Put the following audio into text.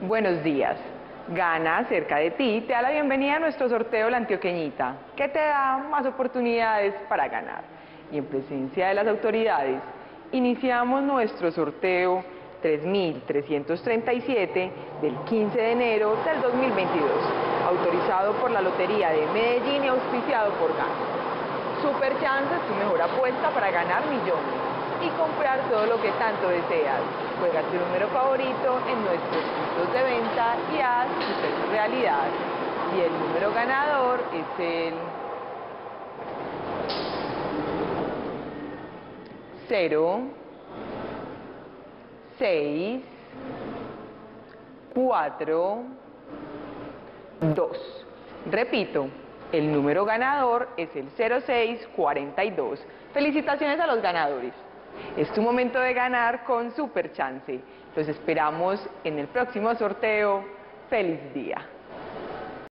Buenos días. Gana cerca de ti te da la bienvenida a nuestro sorteo La Antioqueñita, que te da más oportunidades para ganar. Y en presencia de las autoridades, iniciamos nuestro sorteo 3337 del 15 de enero del 2022, autorizado por la Lotería de Medellín y auspiciado por Gana. Super Chance es tu mejor apuesta para ganar millones y comprar todo lo que tanto deseas. Juega tu número favorito en nuestros puntos de venta y haz tu realidad. Y el número ganador es el 0, 6, 4, 2. Repito, el número ganador es el 0642. Felicitaciones a los ganadores. Es tu momento de ganar con Super Chance. Los esperamos en el próximo sorteo. ¡Feliz día!